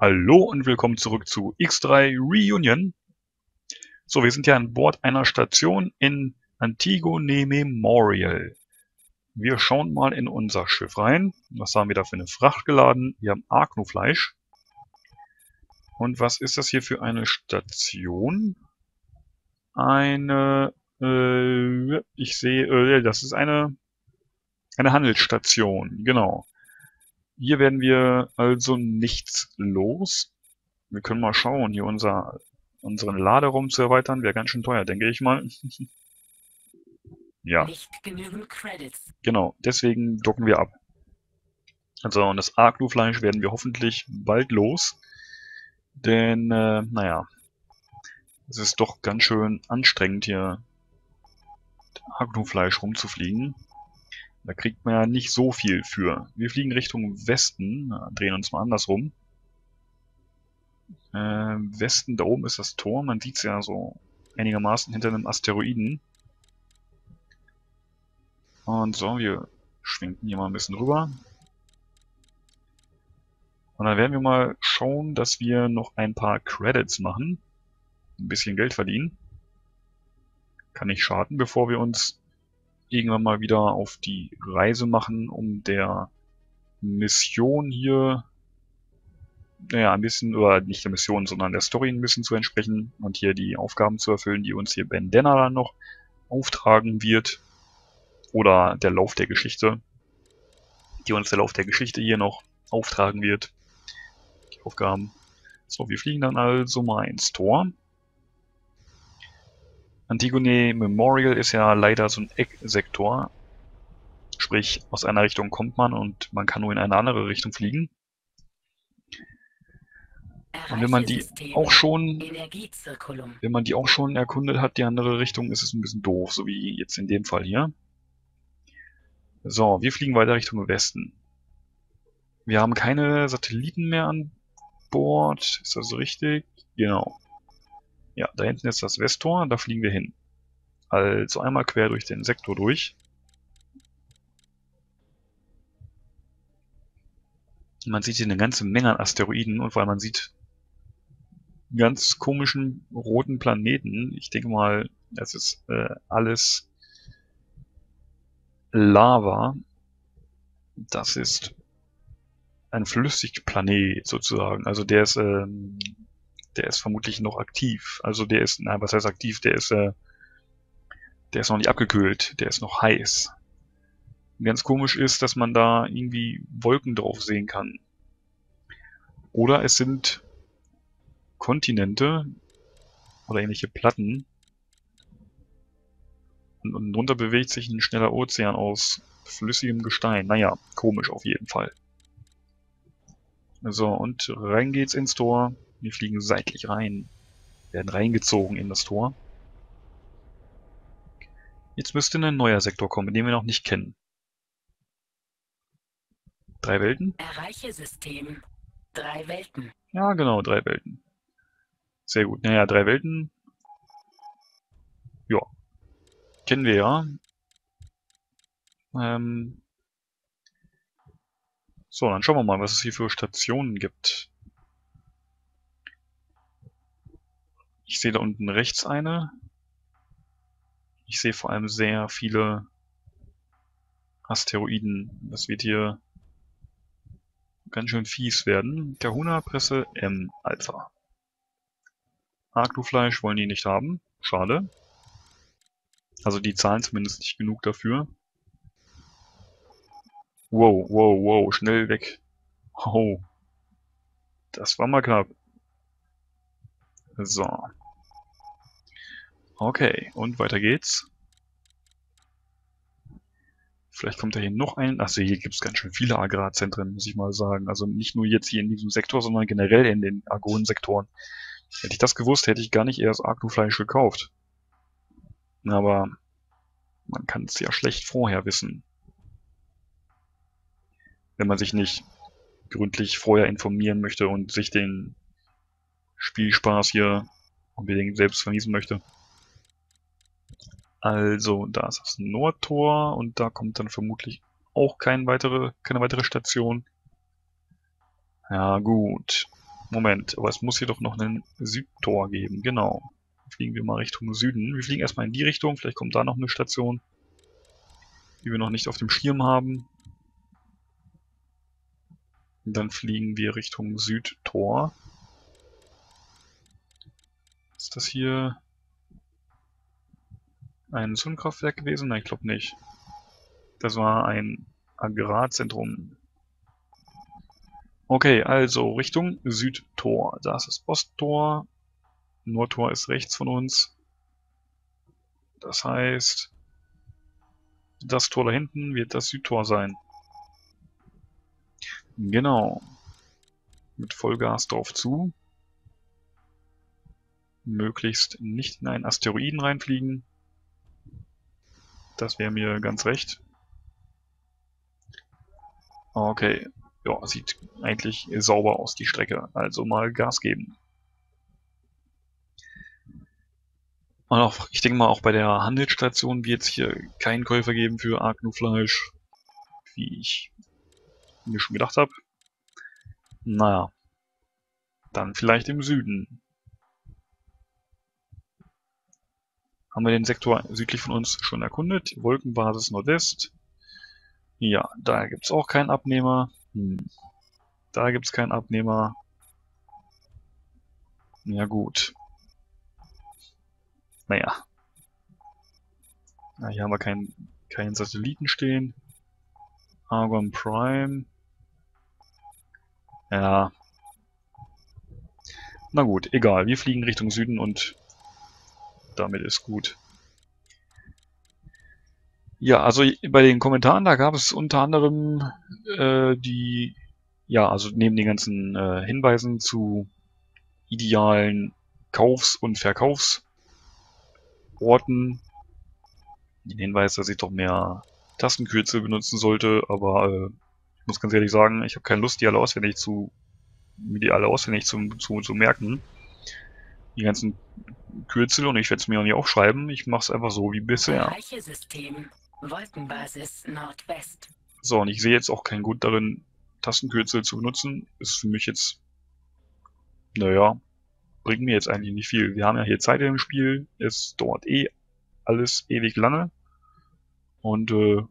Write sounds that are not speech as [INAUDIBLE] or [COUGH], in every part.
Hallo und willkommen zurück zu X3 Reunion. So, wir sind ja an Bord einer Station in Antigone Memorial. Wir schauen mal in unser Schiff rein. Was haben wir da für eine Fracht geladen? Wir haben Agnofleisch. Und was ist das hier für eine Station? Eine, äh, ich sehe, äh, das ist eine, eine Handelsstation, genau. Hier werden wir also nichts los. Wir können mal schauen, hier unser, unseren Laderaum zu erweitern. Wäre ganz schön teuer, denke ich mal. [LAUGHS] ja. Genau, deswegen docken wir ab. Also, und das Aglu-Fleisch werden wir hoffentlich bald los. Denn, äh, naja, es ist doch ganz schön anstrengend, hier Aglu-Fleisch rumzufliegen. Da kriegt man ja nicht so viel für. Wir fliegen Richtung Westen, drehen uns mal andersrum. Äh, Westen, da oben ist das Tor, man sieht es ja so einigermaßen hinter einem Asteroiden. Und so, wir schwenken hier mal ein bisschen rüber. Und dann werden wir mal schauen, dass wir noch ein paar Credits machen. Ein bisschen Geld verdienen. Kann nicht schaden, bevor wir uns irgendwann mal wieder auf die Reise machen, um der Mission hier, naja, ein bisschen, oder nicht der Mission, sondern der Story ein bisschen zu entsprechen und hier die Aufgaben zu erfüllen, die uns hier Ben Denner dann noch auftragen wird. Oder der Lauf der Geschichte, die uns der Lauf der Geschichte hier noch auftragen wird. Die Aufgaben. So, wir fliegen dann also mal ins Tor. Antigone Memorial ist ja leider so ein Ecksektor. Sprich, aus einer Richtung kommt man und man kann nur in eine andere Richtung fliegen. Und wenn man die auch schon, wenn man die auch schon erkundet hat, die andere Richtung, ist es ein bisschen doof, so wie jetzt in dem Fall hier. So, wir fliegen weiter Richtung Westen. Wir haben keine Satelliten mehr an Bord. Ist das richtig? Genau. Ja, da hinten ist das Westtor, da fliegen wir hin. Also einmal quer durch den Sektor durch. Man sieht hier eine ganze Menge an Asteroiden und weil man sieht ganz komischen roten Planeten. Ich denke mal, das ist äh, alles Lava. Das ist ein Flüssigplanet sozusagen. Also der ist ähm, der ist vermutlich noch aktiv. Also der ist, nein, was heißt aktiv? Der ist, äh, der ist noch nicht abgekühlt, der ist noch heiß. Ganz komisch ist, dass man da irgendwie Wolken drauf sehen kann. Oder es sind Kontinente oder ähnliche Platten. Und, und drunter bewegt sich ein schneller Ozean aus flüssigem Gestein. Naja, komisch auf jeden Fall. So, und rein geht's ins Tor. Wir fliegen seitlich rein, werden reingezogen in das Tor. Jetzt müsste ein neuer Sektor kommen, den wir noch nicht kennen. Drei Welten? Erreiche System. Drei Welten. Ja, genau, drei Welten. Sehr gut. Naja, drei Welten. Ja. Kennen wir ja. Ähm so, dann schauen wir mal, was es hier für Stationen gibt. Ich sehe da unten rechts eine. Ich sehe vor allem sehr viele Asteroiden. Das wird hier ganz schön fies werden. Kahuna-Presse M Alpha. Aglu-Fleisch wollen die nicht haben. Schade. Also die zahlen zumindest nicht genug dafür. Wow, wow, wow, schnell weg. Oh. Das war mal knapp. So. Okay, und weiter geht's. Vielleicht kommt da hier noch ein. Achso, hier gibt es ganz schön viele Agrarzentren, muss ich mal sagen. Also nicht nur jetzt hier in diesem Sektor, sondern generell in den Agronen-Sektoren. Hätte ich das gewusst, hätte ich gar nicht erst Agrofleisch gekauft. Aber man kann es ja schlecht vorher wissen. Wenn man sich nicht gründlich vorher informieren möchte und sich den Spielspaß hier unbedingt selbst vermiesen möchte. Also, da ist das Nordtor und da kommt dann vermutlich auch kein weitere, keine weitere Station. Ja, gut. Moment, aber es muss hier doch noch einen Südtor geben, genau. Fliegen wir mal Richtung Süden. Wir fliegen erstmal in die Richtung, vielleicht kommt da noch eine Station, die wir noch nicht auf dem Schirm haben. Und dann fliegen wir Richtung Südtor. Ist das hier ein Sonnenkraftwerk gewesen? Nein, ich glaube nicht. Das war ein Agrarzentrum. Okay, also Richtung Südtor. Da ist das Osttor. Nordtor ist rechts von uns. Das heißt, das Tor da hinten wird das Südtor sein. Genau. Mit Vollgas drauf zu. Möglichst nicht in einen Asteroiden reinfliegen. Das wäre mir ganz recht. Okay. Ja, sieht eigentlich sauber aus, die Strecke. Also mal Gas geben. Und auch, ich denke mal, auch bei der Handelsstation wird es hier keinen Käufer geben für Agnu-Fleisch. Wie ich mir schon gedacht habe. Naja. Dann vielleicht im Süden. Haben wir den Sektor südlich von uns schon erkundet. Wolkenbasis Nordwest. Ja, da gibt es auch keinen Abnehmer. Hm. Da gibt es keinen Abnehmer. Ja gut. Naja. Na, hier haben wir keinen keinen Satelliten stehen. Argon Prime. Ja. Na gut, egal. Wir fliegen Richtung Süden und damit ist gut. Ja, also bei den Kommentaren, da gab es unter anderem äh, die, ja, also neben den ganzen äh, Hinweisen zu idealen Kaufs- und Verkaufsorten, den Hinweis, dass ich doch mehr Tastenkürzel benutzen sollte, aber äh, ich muss ganz ehrlich sagen, ich habe keine Lust, die alle auswendig zu, mir die alle auswendig zu, zu, zu merken. Die ganzen Kürzel und ich werde es mir auch nicht aufschreiben. Ich mache es einfach so wie bisher. So, und ich sehe jetzt auch keinen Grund darin, Tastenkürzel zu benutzen. Ist für mich jetzt, naja, bringt mir jetzt eigentlich nicht viel. Wir haben ja hier Zeit im Spiel. Es dauert eh alles ewig lange. Und äh,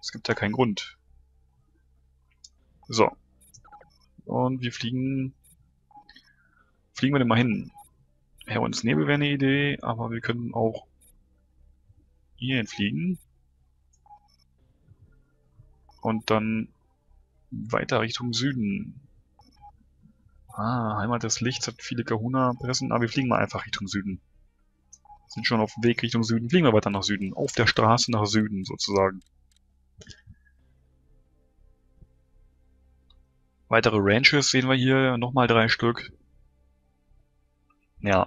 es gibt ja keinen Grund. So. Und wir fliegen... Fliegen wir denn mal hin? Herr uns Nebel wäre eine Idee, aber wir können auch hierhin fliegen. Und dann weiter Richtung Süden. Ah, Heimat des Lichts hat viele Kahuna-Pressen, aber wir fliegen mal einfach Richtung Süden. Sind schon auf dem Weg Richtung Süden, fliegen wir weiter nach Süden. Auf der Straße nach Süden sozusagen. Weitere Ranches sehen wir hier, nochmal drei Stück. Ja,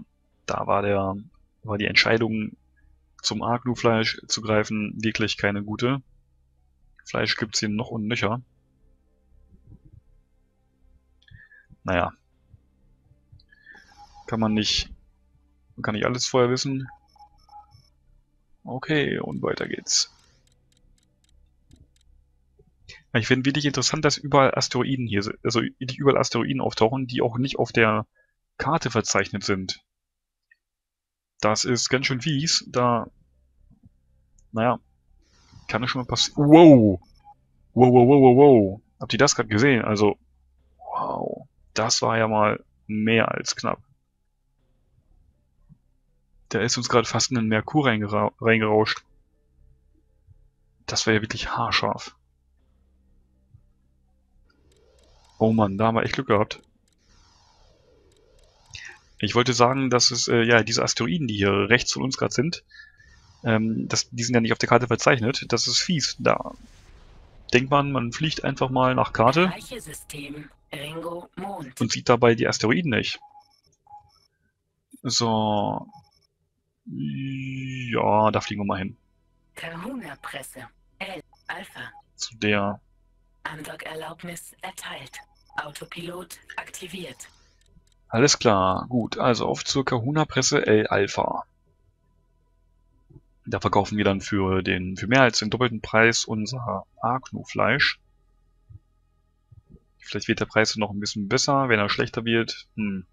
da war der, war die Entscheidung zum Agnu-Fleisch zu greifen wirklich keine gute. Fleisch gibt's hier noch und nöcher. Naja. Kann man nicht, kann nicht alles vorher wissen. Okay, und weiter geht's. Ich finde wirklich interessant, dass überall Asteroiden hier sind, also überall Asteroiden auftauchen, die auch nicht auf der Karte verzeichnet sind. Das ist ganz schön fies, da, naja, kann es schon mal passieren. Wow! Wow, wow, wow, wow, wow. Habt ihr das gerade gesehen? Also, wow. Das war ja mal mehr als knapp. Da ist uns gerade fast in den Merkur reingerauscht. Das war ja wirklich haarscharf. Oh Mann, da haben wir echt Glück gehabt. Ich wollte sagen, dass es, äh, ja, diese Asteroiden, die hier rechts von uns gerade sind, ähm, das, die sind ja nicht auf der Karte verzeichnet. Das ist fies. Da denkt man, man fliegt einfach mal nach Karte Ringo, und sieht dabei die Asteroiden nicht. So. Ja, da fliegen wir mal hin. Kahuna-Presse. L. Alpha. Zu der. Andock-Erlaubnis erteilt. Autopilot aktiviert. Alles klar, gut. Also auf zur Kahuna-Presse L Alpha. Da verkaufen wir dann für den für mehr als den doppelten Preis unser Agnu-Fleisch. Vielleicht wird der Preis noch ein bisschen besser. Wenn er schlechter wird, hm,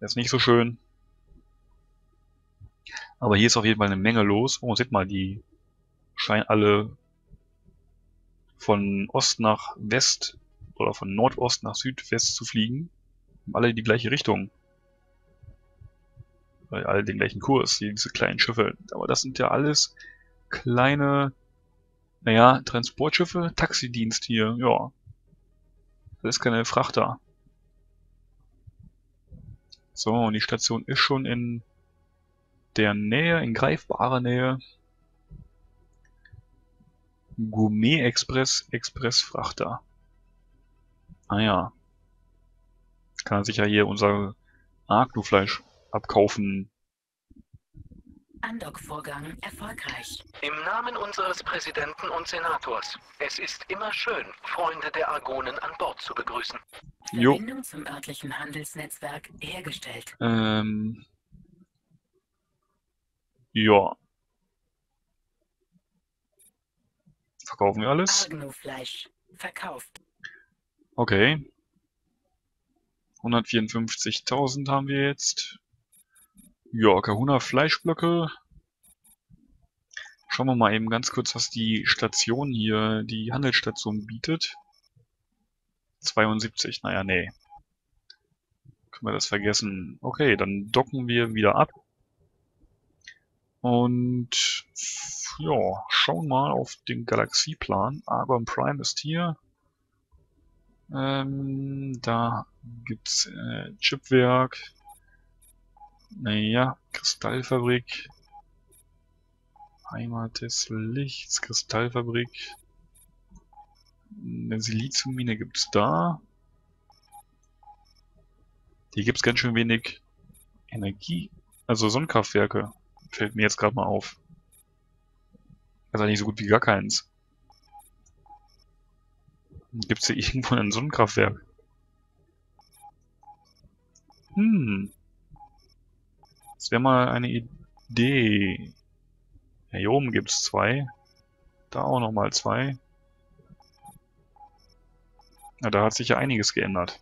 ist nicht so schön. Aber hier ist auf jeden Fall eine Menge los. Oh, seht mal, die scheinen alle von Ost nach West oder von Nordost nach Südwest zu fliegen. Alle die gleiche Richtung. Weil alle den gleichen Kurs, diese kleinen Schiffe. Aber das sind ja alles kleine, naja, Transportschiffe, Taxidienst hier, ja. Das ist keine Frachter. So, und die Station ist schon in der Nähe, in greifbarer Nähe. Gourmet Express Expressfrachter. Ah ja. Kann sich ja hier unser Agnu-Fleisch abkaufen. Andock-Vorgang erfolgreich. Im Namen unseres Präsidenten und Senators. Es ist immer schön, Freunde der Argonen an Bord zu begrüßen. Jo. Verbindung zum örtlichen Handelsnetzwerk hergestellt. Ähm. Ja. Verkaufen wir alles? Agnu-Fleisch verkauft. Okay. 154.000 haben wir jetzt. Ja, Kahuna Fleischblöcke. Schauen wir mal eben ganz kurz, was die Station hier, die Handelsstation bietet. 72, naja, nee. Können wir das vergessen. Okay, dann docken wir wieder ab. Und ja, schauen mal auf den Galaxieplan. Argon Prime ist hier. Ähm, da gibt's äh, Chipwerk. Naja, Kristallfabrik. Heimat des Lichts, Kristallfabrik. Eine Siliziummine gibt's da. Hier gibt's ganz schön wenig Energie. Also Sonnenkraftwerke. Fällt mir jetzt gerade mal auf. Also nicht so gut wie gar keins. Gibt's hier irgendwo ein Sonnenkraftwerk? Hm. Das wäre mal eine Idee. Ja, hier oben gibt's zwei. Da auch nochmal zwei. Ja, da hat sich ja einiges geändert.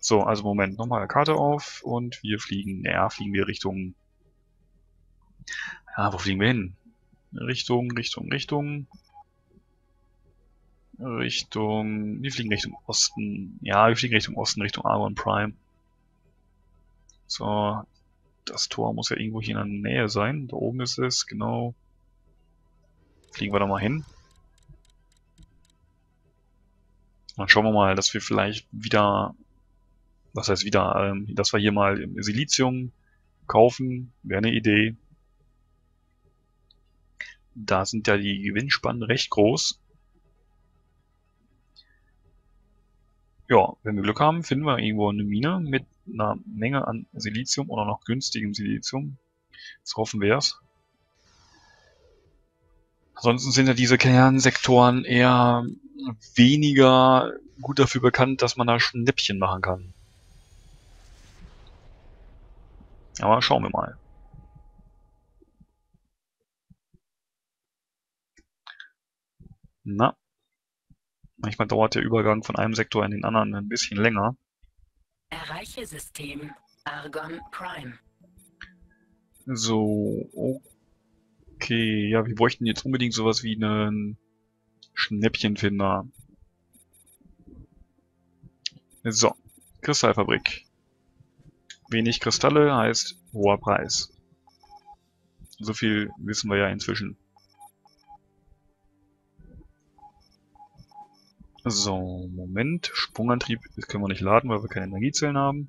So, also Moment, nochmal Karte auf und wir fliegen, ja, fliegen wir Richtung, ja, wo fliegen wir hin? Richtung, Richtung, Richtung, Richtung, wir fliegen Richtung Osten, ja, wir fliegen Richtung Osten, Richtung Argon Prime. So, das Tor muss ja irgendwo hier in der Nähe sein, da oben ist es, genau. Fliegen wir da mal hin. Dann schauen wir mal, dass wir vielleicht wieder was heißt wieder, ähm, dass wir hier mal Silizium kaufen, wäre eine Idee. Da sind ja die Gewinnspannen recht groß. Ja, wenn wir Glück haben, finden wir irgendwo eine Mine mit einer Menge an Silizium oder noch günstigem Silizium. Das hoffen wir es. Ansonsten sind ja diese Kernsektoren eher weniger gut dafür bekannt, dass man da Schnäppchen machen kann. Aber schauen wir mal. Na, manchmal dauert der Übergang von einem Sektor in den anderen ein bisschen länger. Erreiche System Argon Prime. So, okay, ja, wir bräuchten jetzt unbedingt sowas wie einen Schnäppchenfinder. So, Kristallfabrik. Wenig Kristalle heißt hoher Preis. So viel wissen wir ja inzwischen. So, Moment. Sprungantrieb können wir nicht laden, weil wir keine Energiezellen haben.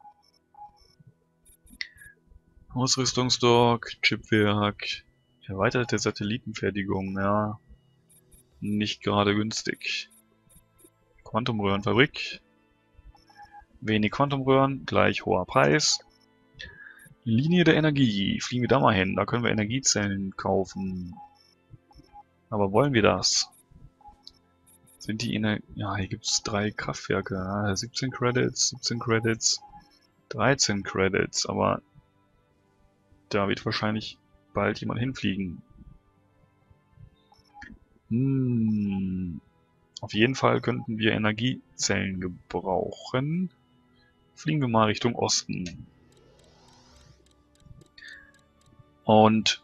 Ausrüstungsdock, Chipwerk, erweiterte Satellitenfertigung, ja. Nicht gerade günstig. Quantumröhrenfabrik. Wenig Quantumröhren, gleich hoher Preis. Linie der Energie. Fliegen wir da mal hin. Da können wir Energiezellen kaufen. Aber wollen wir das? Sind die Ener Ja, hier gibt es drei Kraftwerke. Ja, 17 Credits, 17 Credits, 13 Credits. Aber da wird wahrscheinlich bald jemand hinfliegen. Hm. Auf jeden Fall könnten wir Energiezellen gebrauchen. Fliegen wir mal Richtung Osten. Und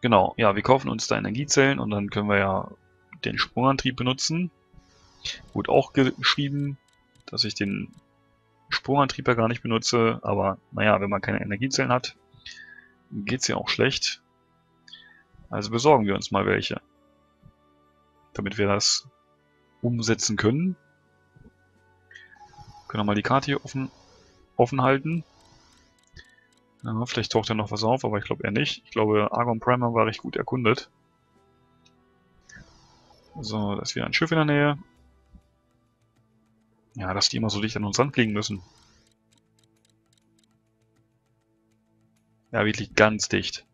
genau, ja, wir kaufen uns da Energiezellen und dann können wir ja den Sprungantrieb benutzen. Gut auch geschrieben, dass ich den Sprungantrieb ja gar nicht benutze, aber naja, wenn man keine Energiezellen hat, geht's ja auch schlecht. Also besorgen wir uns mal welche. Damit wir das umsetzen können. Können wir mal die Karte hier offen, offen halten. Ja, vielleicht taucht ja noch was auf, aber ich glaube eher nicht. Ich glaube, Argon Primer war recht gut erkundet. So, da ist wieder ein Schiff in der Nähe. Ja, dass die immer so dicht an uns ranfliegen müssen. Ja, wirklich ganz dicht.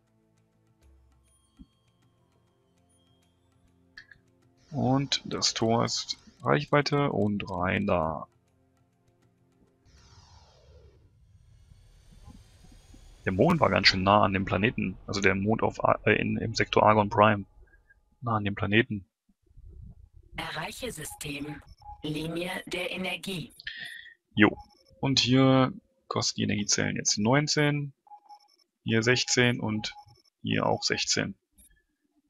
Und das Tor ist Reichweite und rein da. Der Mond war ganz schön nah an dem Planeten. Also der Mond auf, äh, in, im Sektor Argon Prime. Nah an dem Planeten. Erreiche System. Linie der Energie. Jo. Und hier kosten die Energiezellen jetzt 19, hier 16 und hier auch 16.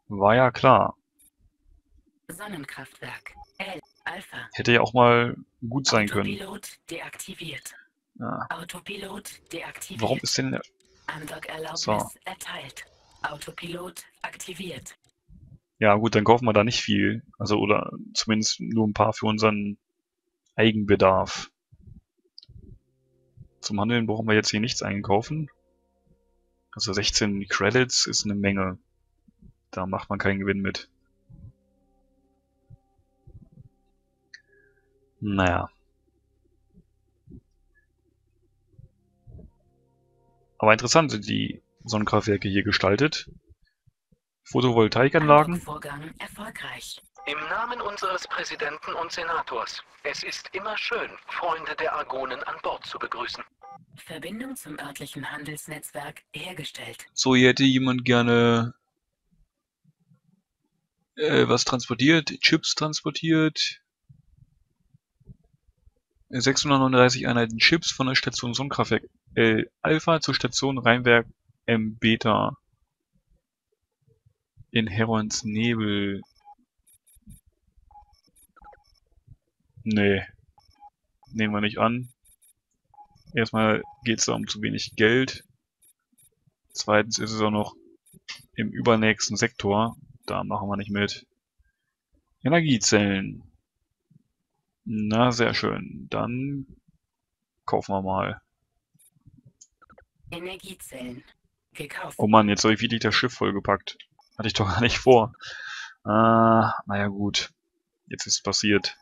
War ja klar. Sonnenkraftwerk. L. Alpha. Hätte ja auch mal gut sein können. Autopilot deaktiviert. Ja. Autopilot deaktiviert. Warum ist denn... Andock-Erlaubnis So. erteilt. Autopilot aktiviert. Ja gut, dann kaufen wir da nicht viel. Also oder zumindest nur ein paar für unseren Eigenbedarf. Zum Handeln brauchen wir jetzt hier nichts einkaufen. Also 16 Credits ist eine Menge. Da macht man keinen Gewinn mit. Naja. Aber interessant sind die Sonnenkraftwerke hier gestaltet. Photovoltaikanlagen. Andock-Vorgang erfolgreich. Im Namen unseres Präsidenten und Senators. Es ist immer schön, Freunde der Argonen an Bord zu begrüßen. Verbindung zum örtlichen Handelsnetzwerk hergestellt. So, hier hätte jemand gerne äh, was transportiert, Chips transportiert. 639 Einheiten Chips von der Station Sonnenkraftwerk L Alpha zur Station Rheinwerk M Beta in Herons Nebel. Nee. Nehmen wir nicht an. Erstmal geht es da um zu wenig Geld. Zweitens ist es auch noch im übernächsten Sektor. Da machen wir nicht mit. Energiezellen. Na, sehr schön. Dann kaufen wir mal. Energiezellen. Gekauft. Oh Mann, jetzt habe ich wirklich das Schiff vollgepackt. Hatte ich doch gar nicht vor. Ah, naja gut. Jetzt ist es passiert.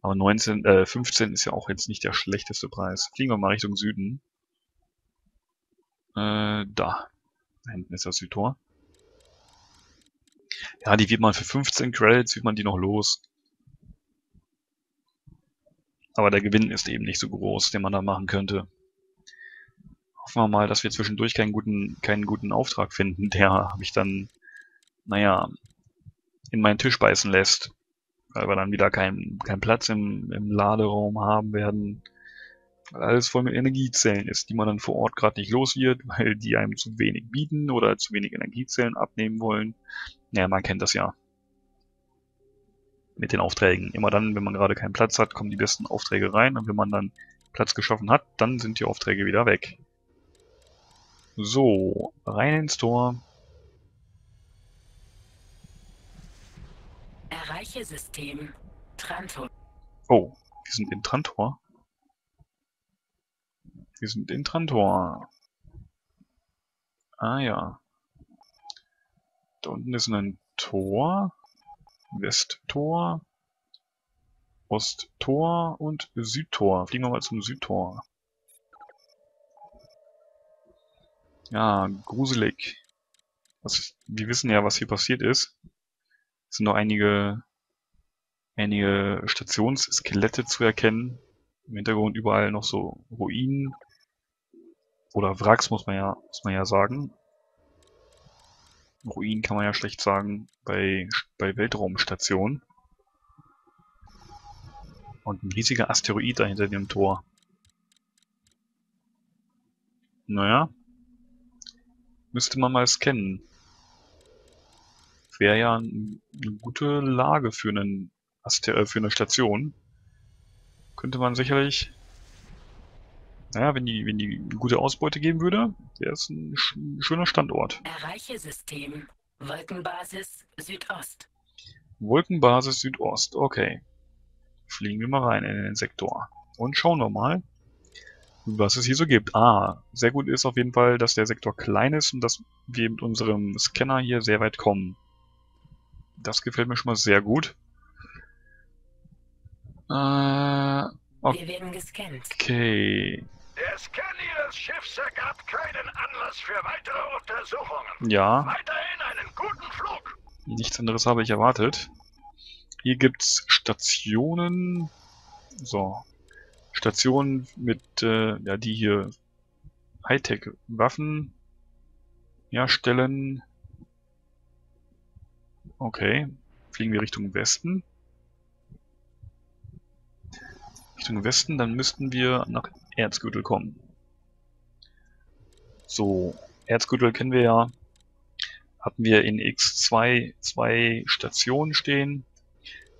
Aber 19, äh, 15 ist ja auch jetzt nicht der schlechteste Preis. Fliegen wir mal Richtung Süden. Äh, da. Da hinten ist das Südtor. Ja, die wird man für 15 Credits, wird man die noch los. Aber der Gewinn ist eben nicht so groß, den man da machen könnte. Hoffen wir mal, dass wir zwischendurch keinen guten, keinen guten Auftrag finden, der mich dann, naja, in meinen Tisch beißen lässt. Weil wir dann wieder keinen keinen Platz im, im Laderaum haben werden. Weil alles voll mit Energiezellen ist, die man dann vor Ort gerade nicht los wird, weil die einem zu wenig bieten oder zu wenig Energiezellen abnehmen wollen. Naja, man kennt das ja. Mit den Aufträgen. Immer dann, wenn man gerade keinen Platz hat, kommen die besten Aufträge rein. Und wenn man dann Platz geschaffen hat, dann sind die Aufträge wieder weg. So, rein ins Tor. Erreiche System. Trantor. Oh, wir sind in Trantor. Wir sind in Trantor. Ah ja. Da unten ist ein Tor. Westtor. Osttor und Südtor. Fliegen wir mal zum Südtor. Ja, gruselig. Was, wir wissen ja, was hier passiert ist. Sind noch einige, einige Stationsskelette zu erkennen. Im Hintergrund überall noch so Ruinen. Oder Wracks muss man ja, muss man ja sagen. Ruinen kann man ja schlecht sagen bei, bei Weltraumstationen. Und ein riesiger Asteroid da hinter dem Tor. Naja. Müsste man mal scannen. Wäre ja eine gute Lage für, einen Aster für eine Station. Könnte man sicherlich... Naja, wenn die, wenn die gute Ausbeute geben würde, wäre es ein sch schöner Standort. Erreiche System. Wolkenbasis Südost. Wolkenbasis Südost, okay. Fliegen wir mal rein in den Sektor. Und schauen wir mal, was es hier so gibt. Ah, sehr gut ist auf jeden Fall, dass der Sektor klein ist und dass wir mit unserem Scanner hier sehr weit kommen. Das gefällt mir schon mal sehr gut. Äh, Wir werden gescannt. okay. Der Scan Ihres Schiffs ergab keinen Anlass für weitere Untersuchungen. Ja, Weiterhin einen guten Flug. nichts anderes habe ich erwartet. Hier gibt's Stationen. So. Stationen mit, äh, ja, die hier Hightech-Waffen herstellen. Okay. Fliegen wir Richtung Westen. Richtung Westen, dann müssten wir nach Erzgürtel kommen. So, Erzgürtel kennen wir ja. Hatten wir in X2 zwei Stationen stehen,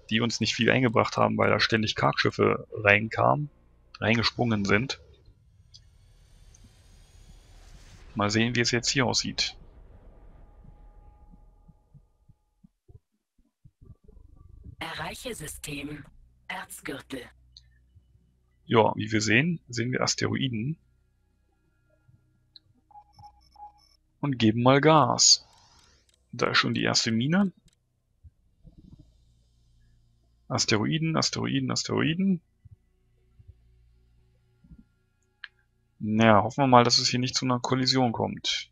die uns nicht viel eingebracht haben, weil da ständig Kargschiffe reinkamen, reingesprungen sind. Mal sehen, wie es jetzt hier aussieht. Erreiche System. Erzgürtel. Ja, wie wir sehen, sehen wir Asteroiden. Und geben mal Gas. Da ist schon die erste Mine. Asteroiden, Asteroiden, Asteroiden. Naja, hoffen wir mal, dass es hier nicht zu einer Kollision kommt.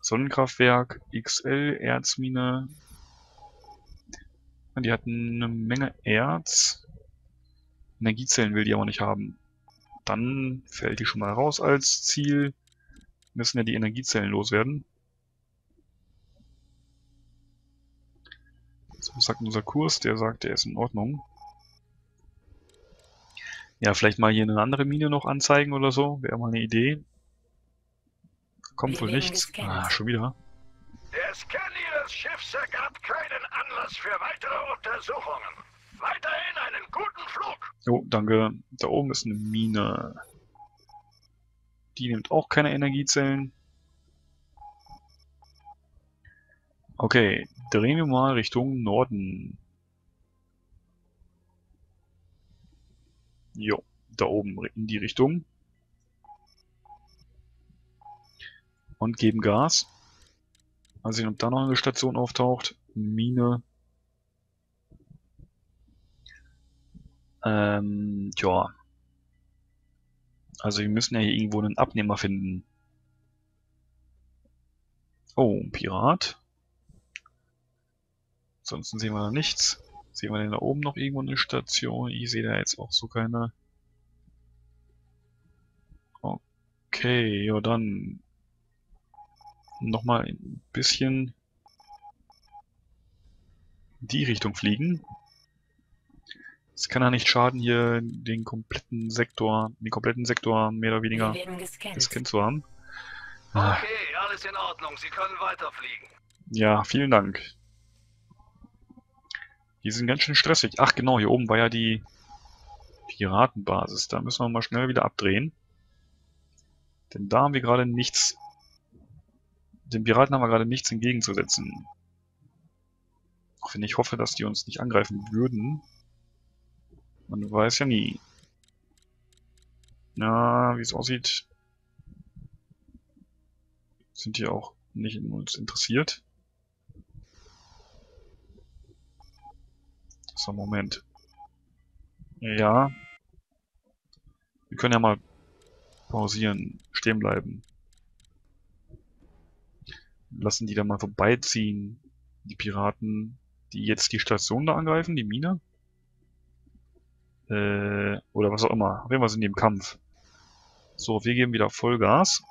Sonnenkraftwerk, XL, Erzmine. Die hatten eine Menge Erz. Energiezellen will die aber nicht haben. Dann fällt die schon mal raus als Ziel. Müssen ja die Energiezellen loswerden. So, was sagt unser Kurs? Der sagt, der ist in Ordnung. Ja, vielleicht mal hier eine andere Mine noch anzeigen oder so. Wäre mal eine Idee. Kommt Wir wohl nichts. Ah, schon wieder. Der Scan Ihres Schiffs Für weitere Untersuchungen. Weiterhin einen guten Flug. Jo, danke. Da oben ist eine Mine. Die nimmt auch keine Energiezellen. Okay, drehen wir mal Richtung Norden. Jo, da oben in die Richtung. Und geben Gas. Mal sehen, ob da noch eine Station auftaucht. Mine. Ähm, ja. Also wir müssen ja hier irgendwo einen Abnehmer finden. Oh, ein Pirat. Ansonsten sehen wir da nichts. Sehen wir denn da oben noch irgendwo eine Station? Ich sehe da jetzt auch so keine. Okay, ja dann nochmal ein bisschen in die Richtung fliegen. Es kann ja nicht schaden, hier den kompletten Sektor, den kompletten Sektor mehr oder weniger gescannt zu haben. Ah, Okay, alles in Ordnung. Sie können weiterfliegen. Ja, vielen Dank. Die sind ganz schön stressig. Ach genau, hier oben war ja die Piratenbasis. Da müssen wir mal schnell wieder abdrehen. Denn da haben wir gerade nichts... Den Piraten haben wir gerade nichts entgegenzusetzen. Auch wenn ich hoffe, dass die uns nicht angreifen würden. Man weiß ja nie. Na, wie es aussieht, sind die auch nicht in uns interessiert. So, Moment. Ja. Wir können ja mal pausieren, stehen bleiben. Lassen die da mal vorbeiziehen. Die Piraten, die jetzt die Station da angreifen, die Mine. Äh, oder was auch immer. Auf jeden Fall sind die im Kampf. So, wir geben wieder Vollgas.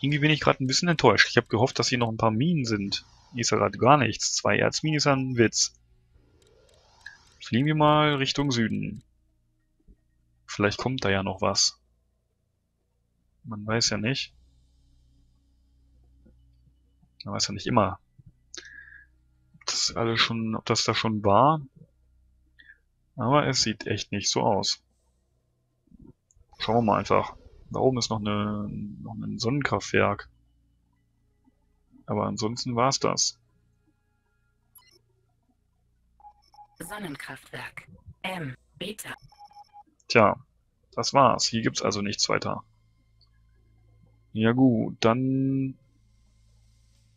Irgendwie bin ich gerade ein bisschen enttäuscht. Ich habe gehofft, dass hier noch ein paar Minen sind. Hier ist ja gerade gar nichts. Zwei Erzminen ist ja ein Witz. Fliegen wir mal Richtung Süden. Vielleicht kommt da ja noch was. Man weiß ja nicht. Man weiß ja nicht immer. Ob das alles schon, ob das da schon war. Aber es sieht echt nicht so aus. Schauen wir mal einfach. Da oben ist noch, eine, noch ein Sonnenkraftwerk. Aber ansonsten war's das. Sonnenkraftwerk. M. Beta. Tja, das war's. Hier gibt's also nichts weiter. Ja gut, dann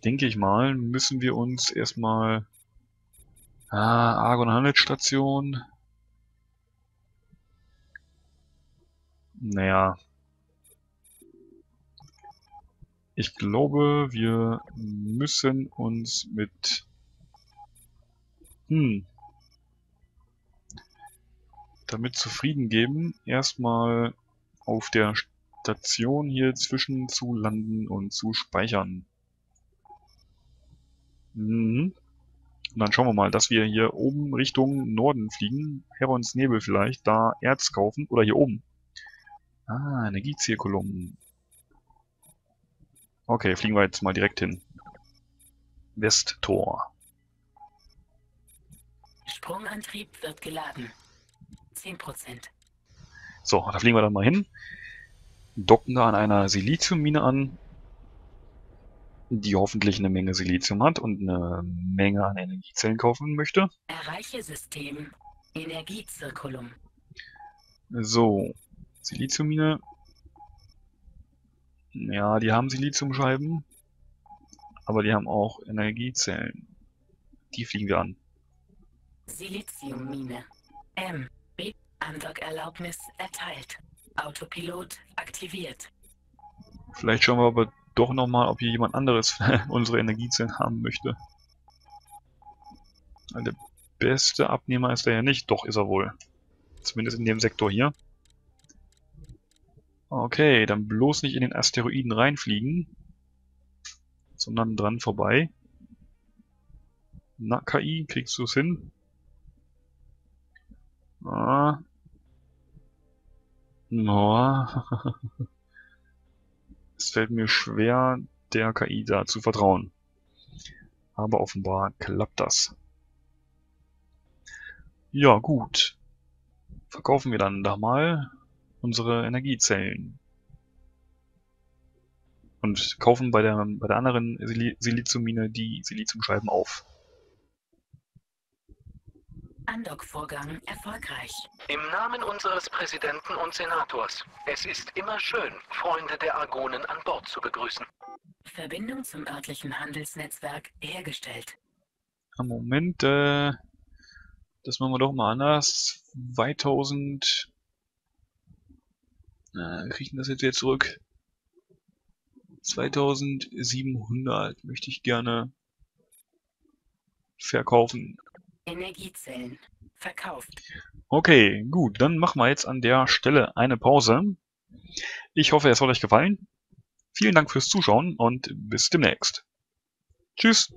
denke ich mal, müssen wir uns erstmal ah, Argon Handelsstation. Naja. Ich glaube, wir müssen uns mit hm, damit zufrieden geben, erstmal auf der Station hier zwischen zu landen und zu speichern. Mhm. Und dann schauen wir mal, dass wir hier oben Richtung Norden fliegen. Herons Nebel vielleicht, da Erz kaufen. Oder hier oben. Ah, Energiezirkulum. Okay, fliegen wir jetzt mal direkt hin. Westtor. Sprungantrieb wird geladen. 10%. So, da fliegen wir dann mal hin. Docken da an einer Siliziummine an, die hoffentlich eine Menge Silizium hat und eine Menge an Energiezellen kaufen möchte. Erreiche System. Energiezirkulum. So, Siliziummine. Ja, die haben Siliziumscheiben, aber die haben auch Energiezellen. Die fliegen wir an. Siliziummine. M. B. Andockerlaubnis erteilt. Autopilot aktiviert. Vielleicht schauen wir aber doch nochmal, ob hier jemand anderes [LAUGHS] unsere Energiezellen haben möchte. Der beste Abnehmer ist er ja nicht. Doch, ist er wohl. Zumindest in dem Sektor hier. Okay, dann bloß nicht in den Asteroiden reinfliegen, sondern dran vorbei. Na, KI, kriegst du es hin? Ah. No. [LAUGHS] es fällt mir schwer, der KI da zu vertrauen. Aber offenbar klappt das. Ja, gut. Verkaufen wir dann da mal unsere Energiezellen. Und kaufen bei der, bei der anderen Sil Siliziummine die Siliziumscheiben auf. Andock-Vorgang erfolgreich. Im Namen unseres Präsidenten und Senators. Es ist immer schön, Freunde der Argonen an Bord zu begrüßen. Verbindung zum örtlichen Handelsnetzwerk hergestellt. Am Moment, äh, das machen wir doch mal anders. 2000, äh, kriegen das jetzt wieder zurück. 2700 möchte ich gerne verkaufen. Energiezellen. Verkauft. Okay, gut, dann machen wir jetzt an der Stelle eine Pause. Ich hoffe, es hat euch gefallen. Vielen Dank fürs Zuschauen und bis demnächst. Tschüss.